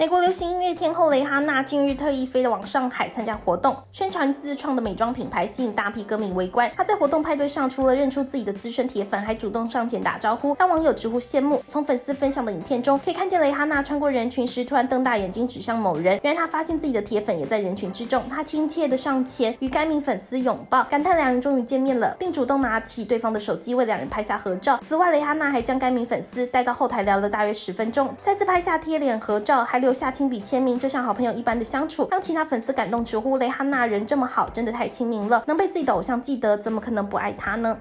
美国流行音乐天后蕾哈娜近日特意飞往上海参加活动，宣传自创的美妆品牌，吸引大批歌迷围观。她在活动派对上，除了认出自己的资深铁粉，还主动上前打招呼，让网友直呼羡慕。从粉丝分享的影片中，可以看见蕾哈娜穿过人群时，突然瞪大眼睛指向某人。原来她发现自己的铁粉也在人群之中，她亲切的上前与该名粉丝拥抱，感叹两人终于见面了，并主动拿起对方的手机为两人拍下合照。此外，蕾哈娜还将该名粉丝带到后台聊了大约十分钟，再次拍下贴脸合照，还留留下亲笔签名。就像好朋友一般的相处，让其他粉丝感动直呼蕾哈娜人这么好，真的太亲民了。能被自己的偶像记得，怎么可能不爱他呢？